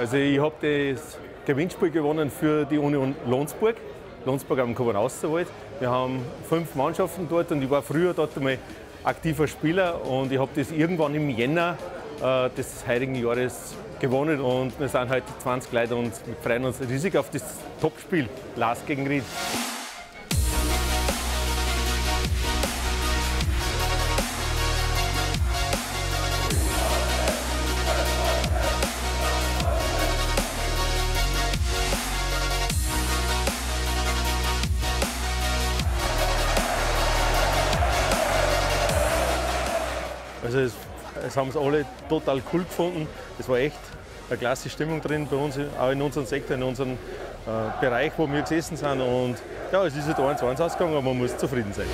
Also ich habe das Gewinnspiel gewonnen für die Union Lohnsburg. Lohnsburg am Kobernausterwald. Wir haben fünf Mannschaften dort und ich war früher dort einmal aktiver Spieler und ich habe das irgendwann im Jänner äh, des heutigen Jahres gewonnen und wir sind heute 20 Leute und wir freuen uns riesig auf das Topspiel Lars gegen Ried. Also es, es haben es alle total cool gefunden. Es war echt eine klasse Stimmung drin bei uns, auch in unserem Sektor, in unserem äh, Bereich, wo wir gesessen sind. Und ja, es ist halt 1-1 ausgegangen, aber man muss zufrieden sein.